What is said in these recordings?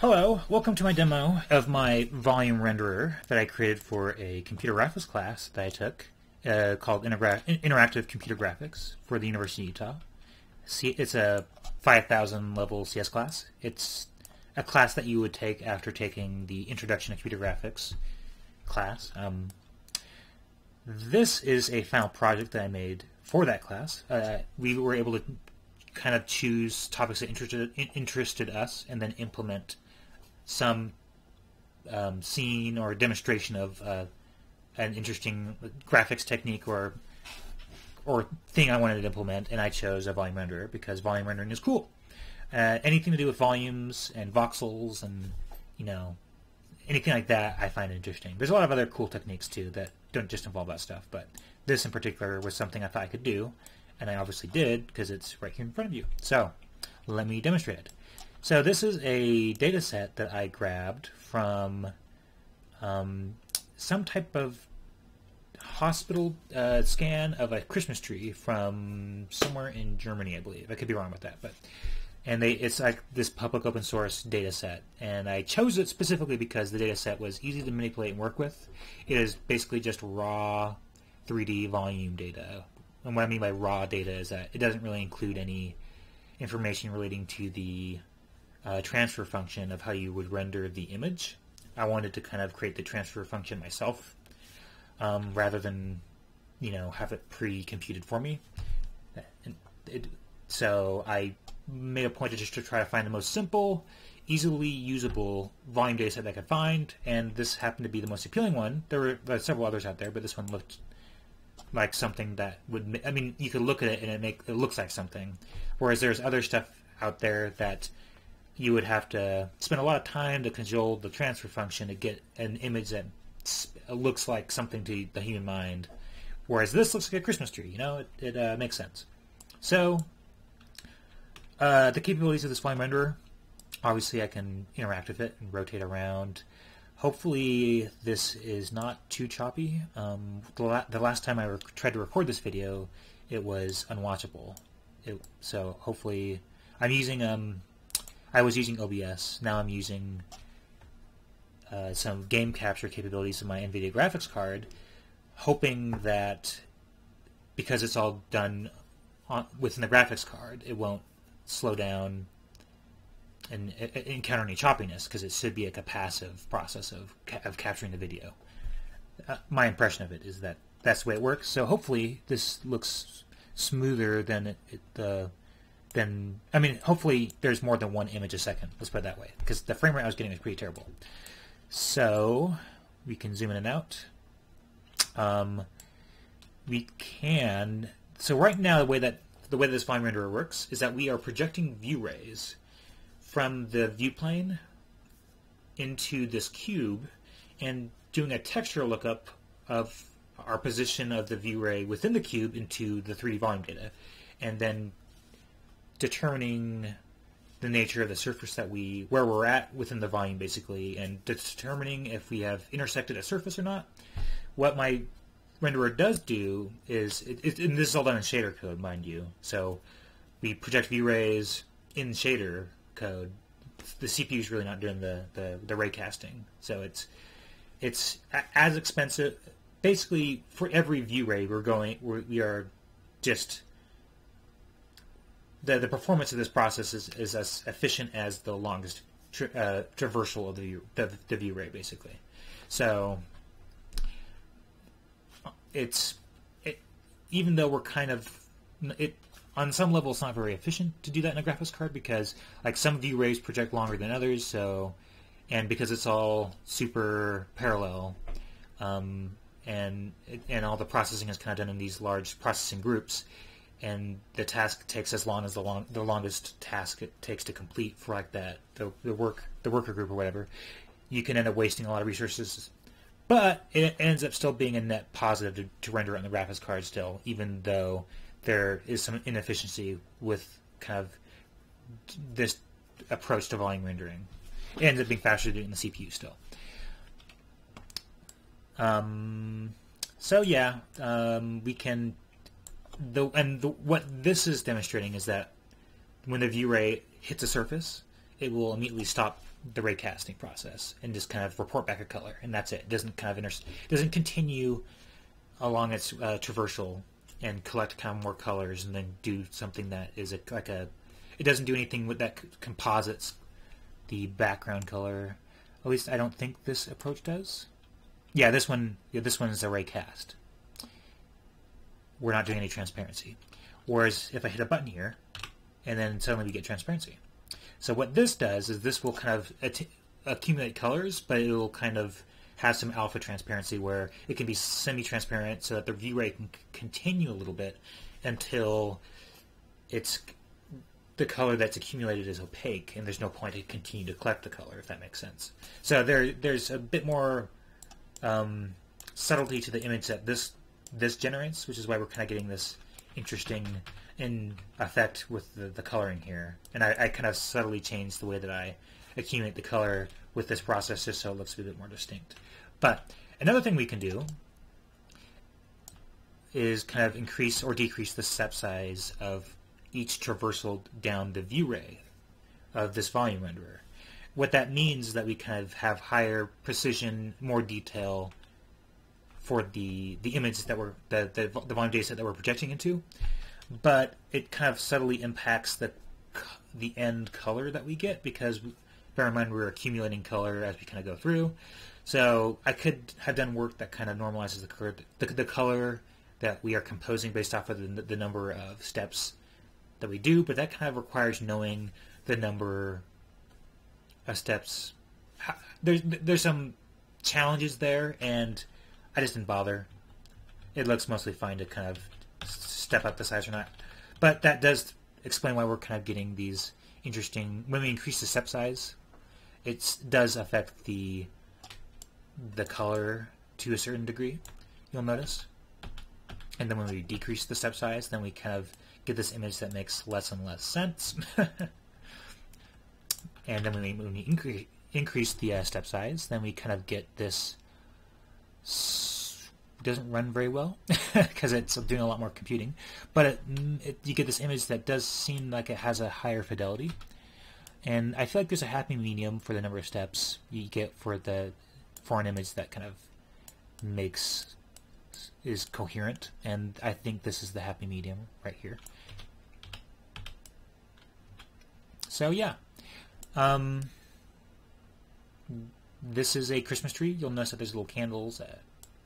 Hello, welcome to my demo of my volume renderer that I created for a computer graphics class that I took uh, called Intera Interactive Computer Graphics for the University of Utah. It's a 5,000 level CS class. It's a class that you would take after taking the Introduction to Computer Graphics class. Um, this is a final project that I made for that class. Uh, we were able to kind of choose topics that interested interested us and then implement some um, scene or demonstration of uh, an interesting graphics technique or or thing I wanted to implement, and I chose a volume renderer because volume rendering is cool. Uh, anything to do with volumes and voxels and you know anything like that, I find interesting. There's a lot of other cool techniques too that don't just involve that stuff, but this in particular was something I thought I could do, and I obviously did because it's right here in front of you. So let me demonstrate it. So this is a data set that I grabbed from um, some type of hospital uh, scan of a Christmas tree from somewhere in Germany, I believe. I could be wrong with that, but and they it's like this public open source data set, and I chose it specifically because the data set was easy to manipulate and work with. It is basically just raw 3D volume data, and what I mean by raw data is that it doesn't really include any information relating to the uh, transfer function of how you would render the image. I wanted to kind of create the transfer function myself um, rather than, you know, have it pre-computed for me. It, so I made a point to just to try to find the most simple, easily usable volume data set that I could find, and this happened to be the most appealing one. There were, there were several others out there, but this one looked like something that would. I mean, you could look at it and it make it looks like something, whereas there's other stuff out there that you would have to spend a lot of time to cajole the transfer function to get an image that looks like something to the human mind. Whereas this looks like a Christmas tree, you know, it, it uh, makes sense. So, uh, the capabilities of this volume renderer, obviously I can interact with it and rotate around. Hopefully this is not too choppy. Um, the, la the, last time I tried to record this video, it was unwatchable. It, so hopefully, I'm using um, I was using OBS. Now I'm using uh, some game capture capabilities in my NVIDIA graphics card, hoping that because it's all done on, within the graphics card, it won't slow down and encounter any choppiness because it should be like a passive process of of capturing the video. Uh, my impression of it is that that's the way it works. So hopefully this looks smoother than it, it, the then I mean, hopefully there's more than one image a second. Let's put it that way, because the frame rate I was getting was pretty terrible. So we can zoom in and out. Um, we can. So right now, the way that the way this volume renderer works is that we are projecting view rays from the view plane into this cube and doing a texture lookup of our position of the view ray within the cube into the 3D volume data, and then determining the nature of the surface that we where we're at within the volume basically and determining if we have intersected a surface or not. What my renderer does do is it, it, and this is all done in shader code mind you. So we project view rays in shader code. The CPU is really not doing the, the, the ray casting. So it's it's as expensive basically for every view ray we're going we're, we are just the the performance of this process is, is as efficient as the longest tra- uh, traversal of the the, the view ray, basically. So it's it, even though we're kind of it on some level it's not very efficient to do that in a graphics card because like some view rays project longer than others so and because it's all super parallel um, and and all the processing is kind of done in these large processing groups and the task takes as long as the long the longest task it takes to complete for like that the, the work the worker group or whatever you can end up wasting a lot of resources. But it ends up still being a net positive to, to render on the graphics card still even though there is some inefficiency with kind of this approach to volume rendering. It ends up being faster in the CPU still. Um, so yeah um, we can the and the, what this is demonstrating is that when the view ray hits a surface, it will immediately stop the ray casting process and just kind of report back a color, and that's it. It doesn't kind of inter- doesn't continue along its uh, traversal and collect kind of more colors and then do something that is a, like a it doesn't do anything with that composites the background color. At least I don't think this approach does. Yeah this one yeah, this one is a ray cast we're not doing any transparency whereas if I hit a button here and then suddenly we get transparency so what this does is this will kind of accumulate colors but it will kind of have some alpha transparency where it can be semi-transparent so that the view ray can continue a little bit until it's the color that's accumulated is opaque and there's no point to continue to collect the color if that makes sense. So there there's a bit more um, subtlety to the image that this this generates, which is why we're kind of getting this interesting in effect with the, the coloring here. And I, I kind of subtly changed the way that I accumulate the color with this process just so it looks a bit more distinct. But another thing we can do is kind of increase or decrease the step size of each traversal down the view ray of this volume renderer. What that means is that we kind of have higher precision, more detail for the the image that we're the, the, the volume data set that we're projecting into, but it kind of subtly impacts the the end color that we get because bear in mind we're accumulating color as we kind of go through. So I could have done work that kind of normalizes the color, the, the color that we are composing based off of the, the number of steps that we do, but that kind of requires knowing the number of steps. There's there's some challenges there, and I just didn't bother. It looks mostly fine to kind of step up the size or not, but that does explain why we're kind of getting these interesting. When we increase the step size, it does affect the the color to a certain degree, you'll notice. And then when we decrease the step size, then we kind of get this image that makes less and less sense. and then when we, when we increase, increase the uh, step size, then we kind of get this doesn't run very well because it's doing a lot more computing. But it, it, you get this image that does seem like it has a higher fidelity. And I feel like there's a happy medium for the number of steps you get for the for an image that kind of makes is coherent and I think this is the happy medium right here so yeah um, this is a Christmas tree you'll notice that there's little candles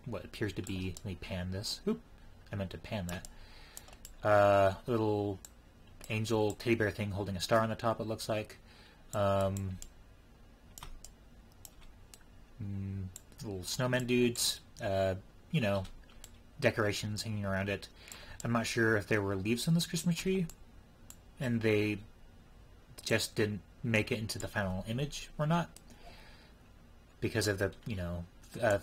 what appears to be let me pan this oop I meant to pan that. Uh, little angel teddy bear thing holding a star on the top it looks like. Um, Mm, little snowmen dudes, uh, you know, decorations hanging around it. I'm not sure if there were leaves on this Christmas tree, and they just didn't make it into the final image or not, because of the, you know, uh,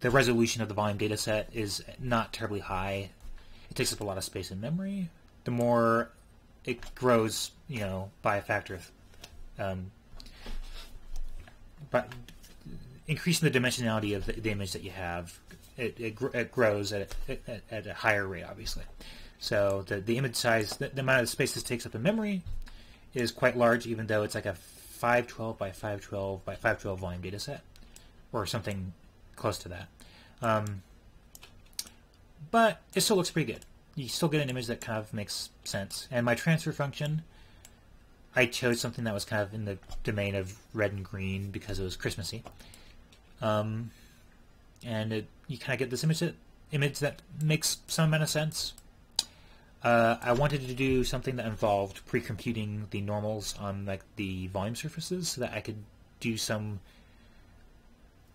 the resolution of the volume data set is not terribly high. It takes up a lot of space in memory. The more it grows, you know, by a factor of, um, but increasing the dimensionality of the, the image that you have, it, it, it grows at, at, a higher rate, obviously. So the, the image size, the, the, amount of space this takes up in memory is quite large, even though it's like a 512 by 512 by 512 volume data set, or something close to that. Um, but it still looks pretty good. You still get an image that kind of makes sense. And my transfer function, I chose something that was kind of in the domain of red and green because it was Christmassy. Um, and it, you kind of get this image that, image that makes some amount of sense. Uh, I wanted to do something that involved pre-computing the normals on like the volume surfaces so that I could do some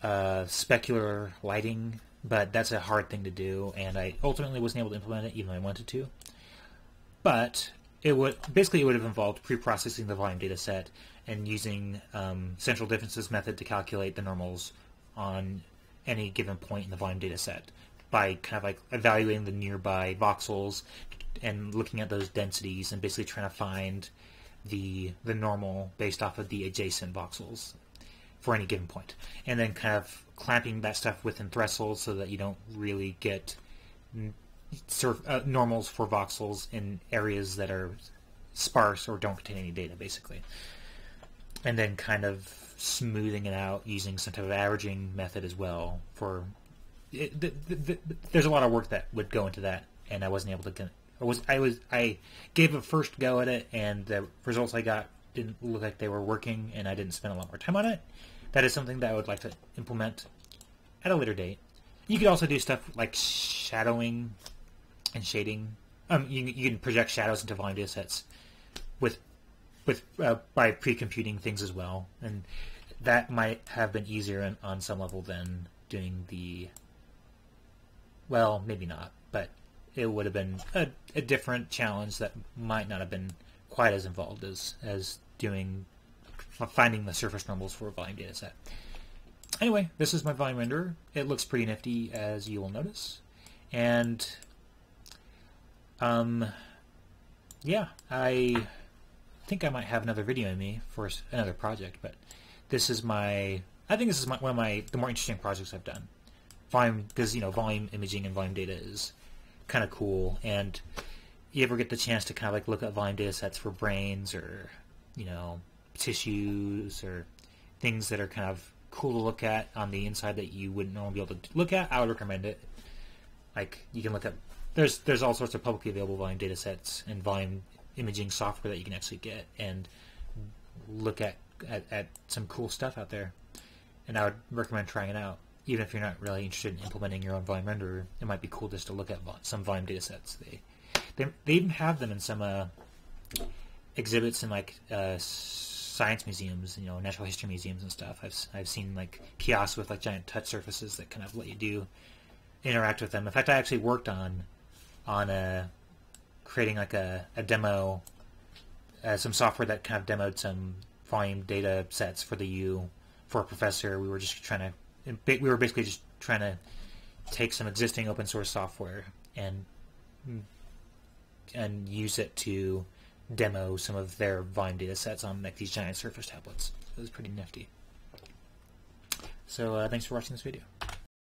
uh, specular lighting, but that's a hard thing to do, and I ultimately wasn't able to implement it even though I wanted to. But it would basically it would have involved pre-processing the volume data set and using um, central differences method to calculate the normals on any given point in the volume data set by kind of like evaluating the nearby voxels and looking at those densities and basically trying to find the the normal based off of the adjacent voxels for any given point. And then kind of clamping that stuff within thresholds so that you don't really get surf, uh, normals for voxels in areas that are sparse or don't contain any data, basically. and then kind of smoothing it out using some type of averaging method as well. For it, the, the, the, there's a lot of work that would go into that, and I wasn't able to. Get, I was I was I gave a first go at it, and the results I got didn't look like they were working, and I didn't spend a lot more time on it. That is something that I would like to implement at a later date. You could also do stuff like shadowing and shading. Um, you, you can project shadows into volume data sets with with uh, by pre-computing things as well, and that might have been easier in, on some level than doing the. Well, maybe not, but it would have been a, a different challenge that might not have been quite as involved as as doing finding the surface normals for a volume data set. Anyway, this is my volume renderer. It looks pretty nifty, as you will notice. And, um, yeah, I think I might have another video in me for another project, but this is my, I think this is my, one of my, the more interesting projects I've done. Volume, because, you know, volume imaging and volume data is kind of cool, and you ever get the chance to kind of like look at volume data sets for brains or, you know, tissues or things that are kind of cool to look at on the inside that you wouldn't normally be able to look at, I would recommend it. Like you can look at there's there's all sorts of publicly available volume data sets and volume imaging software that you can actually get and look at, at, at some cool stuff out there. And I would recommend trying it out. Even if you're not really interested in implementing your own volume renderer, it might be cool just to look at some volume data sets. They they, they even have them in some uh, exhibits in like uh, science museums, you know, natural history museums and stuff. I've I've seen like kiosks with like giant touch surfaces that kind of let you do interact with them. In fact, I actually worked on on a creating like a, a demo, uh, some software that kind of demoed some volume data sets for the U for a professor. We were just trying to we were basically just trying to take some existing open source software and and use it to demo some of their Vine data sets on like these giant Surface tablets. It was pretty nifty. So uh, thanks for watching this video.